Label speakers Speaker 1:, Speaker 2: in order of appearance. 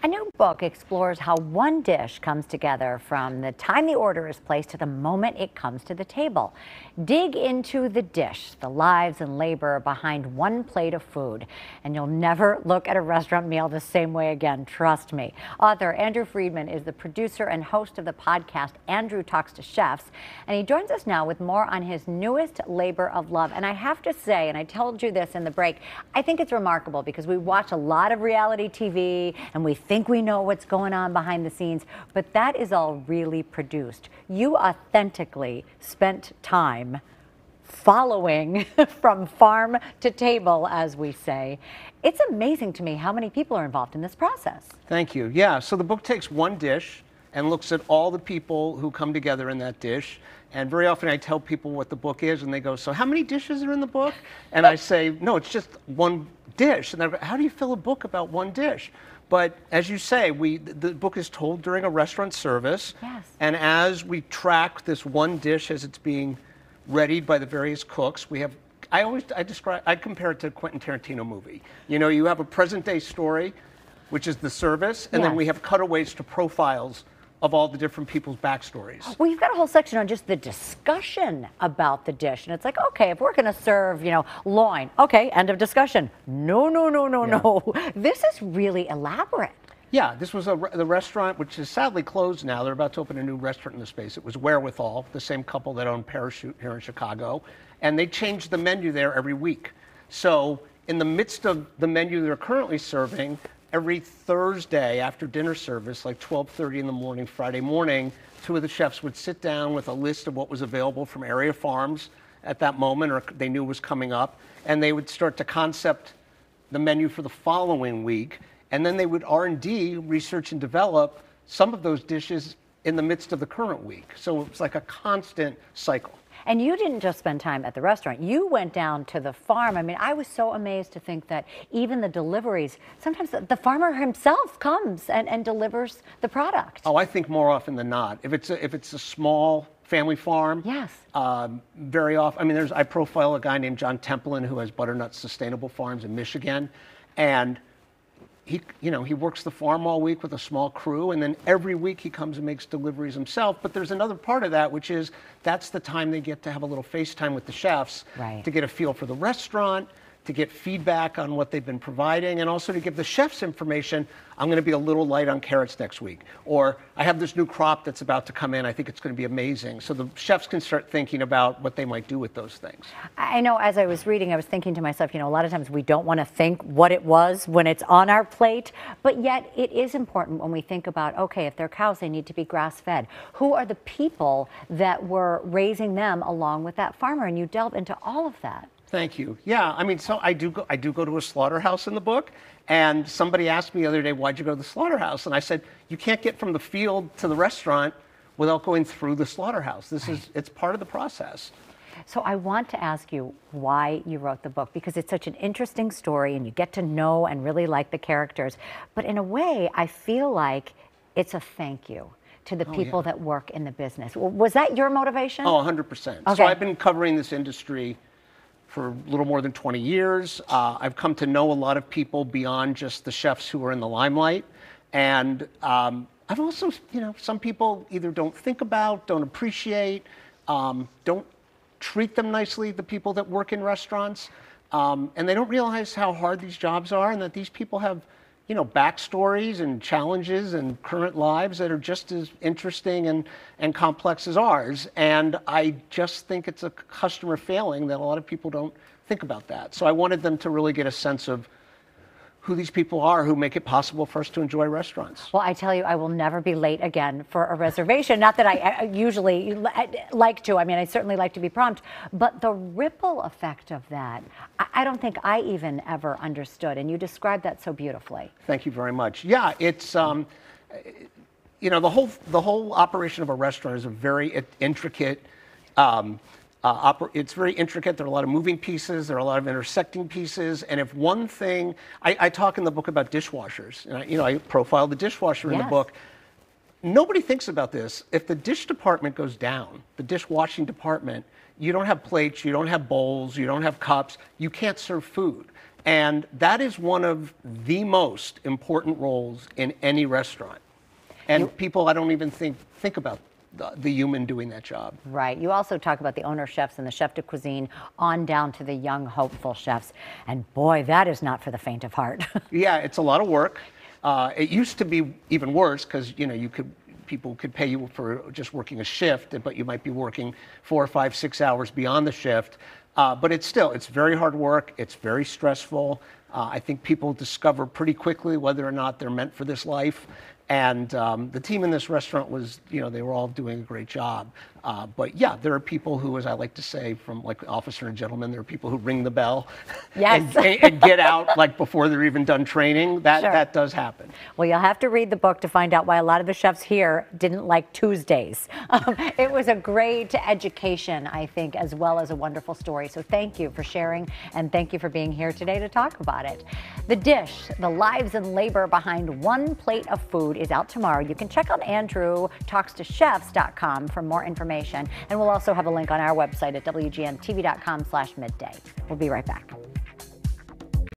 Speaker 1: A new book explores how one dish comes together from the time the order is placed to the moment it comes to the table. Dig into the dish, the lives and labor behind one plate of food, and you'll never look at a restaurant meal the same way again, trust me. Author Andrew Friedman is the producer and host of the podcast Andrew Talks to Chefs, and he joins us now with more on his newest labor of love. And I have to say, and I told you this in the break, I think it's remarkable because we watch a lot of reality TV and we think we know what's going on behind the scenes, but that is all really produced. You authentically spent time following from farm to table, as we say. It's amazing to me how many people are involved in this process.
Speaker 2: Thank you. Yeah, so the book takes one dish and looks at all the people who come together in that dish. And very often I tell people what the book is, and they go, So, how many dishes are in the book? And I say, No, it's just one dish. And they're, How do you fill a book about one dish? But as you say, we the book is told during a restaurant service.
Speaker 1: Yes.
Speaker 2: And as we track this one dish as it's being readied by the various cooks, we have I always I describe I compare it to a Quentin Tarantino movie. You know, you have a present day story, which is the service, and
Speaker 1: Yes.
Speaker 2: then we have cutaways to profiles of all the different people's backstories.
Speaker 1: Well, you've got a whole section on just the discussion about the dish. And it's like, okay, if we're going to serve, you know, loin, okay, end of discussion. No, no, no, no,
Speaker 2: Yeah.
Speaker 1: no. This is really elaborate.
Speaker 2: Yeah, this was a, the restaurant, which is sadly closed now. They're about to open a new restaurant in the space. It was Wherewithal, the same couple that own Parachute here in Chicago. And they changed the menu there every week. So, in the midst of the menu they're currently serving, every Thursday after dinner service, like 12:30 in the morning, Friday morning, two of the chefs would sit down with a list of what was available from area farms at that moment, or they knew was coming up, and they would start to concept the menu for the following week, and then they would R&D, research and develop some of those dishes in the midst of the current week. So it was like a constant cycle.
Speaker 1: And you didn't just spend time at the restaurant. You went down to the farm. I mean, I was so amazed to think that even the deliveries, sometimes the, farmer himself comes and, and delivers the product.
Speaker 2: Oh, I think more often than not, if it's a, if it's a small family farm,
Speaker 1: Yes.
Speaker 2: um, very often. I mean, there's I profile a guy named John Templin who has Butternut Sustainable Farms in Michigan, and he, you know, he works the farm all week with a small crew, and then every week he comes and makes deliveries himself. But there's another part of that, which is that's the time they get to have a little FaceTime with the chefs
Speaker 1: Right.
Speaker 2: to get a feel for the restaurant, to get feedback on what they've been providing, and also to give the chefs information. I'm going to be a little light on carrots next week, or I have this new crop that's about to come in. I think it's going to be amazing. So the chefs can start thinking about what they might do with those things.
Speaker 1: I know as I was reading, I was thinking to myself, you know, a lot of times we don't want to think what it was when it's on our plate, but yet it is important when we think about, okay, if they're cows, they need to be grass fed. Who are the people that were raising them along with that farmer? And you delve into all of that.
Speaker 2: Thank you. Yeah, I mean, so I do go, I do go to a slaughterhouse in the book, and somebody asked me the other day, "Why'd you go to the slaughterhouse?" And I said, "You can't get from the field to the restaurant without going through the slaughterhouse. This is it's part of the process."
Speaker 1: So I want to ask you why you wrote the book because it's such an interesting story and you get to know and really like the characters. But in a way, I feel like it's a thank you to the oh, people that work in the business. Was that your motivation?
Speaker 2: Oh, 100%.
Speaker 1: Okay.
Speaker 2: So I've been covering this industry for a little more than 20 years. Uh, I've come to know a lot of people beyond just the chefs who are in the limelight. And um, I've also, you know, some people either don't think about, don't appreciate, um, don't treat them nicely, the people that work in restaurants. Um, and they don't realize how hard these jobs are and that these people have you know, backstories and challenges and current lives that are just as interesting and, and complex as ours. And I just think it's a customer failing that a lot of people don't think about that. So I wanted them to really get a sense of who these people are who make it possible for us to enjoy restaurants.
Speaker 1: Well, I tell you, I will never be late again for a reservation. Not that I uh, usually like to. I mean, I certainly like to be prompt. But the ripple effect of that, I I don't think I even ever understood. And you described that so beautifully.
Speaker 2: Thank you very much. Yeah, it's um, you know the whole the whole operation of a restaurant is a very intricate. Um, uh, it's very intricate. There are a lot of moving pieces. There are a lot of intersecting pieces. And if one thing, I, I talk in the book about dishwashers. And I, you know, I profile the dishwasher in the book. Nobody thinks about this. If the dish department goes down, the dishwashing department, you don't have plates, you don't have bowls, you don't have cups, you can't serve food. And that is one of the most important roles in any restaurant. And people, I don't even think, think about the, the human doing that job.
Speaker 1: Right. You also talk about the owner chefs and the chef de cuisine on down to the young, hopeful chefs. And boy, that is not for the faint of heart.
Speaker 2: Yeah, it's a lot of work. Uh, it used to be even worse because you know you could people could pay you for just working a shift, but you might be working four, five, six hours beyond the shift. Uh, but it's still it's very hard work. It's very stressful. Uh, I think people discover pretty quickly whether or not they're meant for this life. And um, the team in this restaurant was, you know, they were all doing a great job. Uh, but yeah, there are people who, as I like to say, from like officer and gentleman, there are people who ring the bell
Speaker 1: Yes.
Speaker 2: and, and get out like before they're even done training. That
Speaker 1: Sure.
Speaker 2: that does happen.
Speaker 1: Well, you'll have to read the book to find out why a lot of the chefs here didn't like Tuesdays. Um, it was a great education, I think, as well as a wonderful story. So thank you for sharing and thank you for being here today to talk about it. The Dish, the lives and labor behind one plate of food is out tomorrow. You can check out Andrew talks to chefs.com for more information. And we'll also have a link on our website at wgntv.com slash midday. We'll be right back.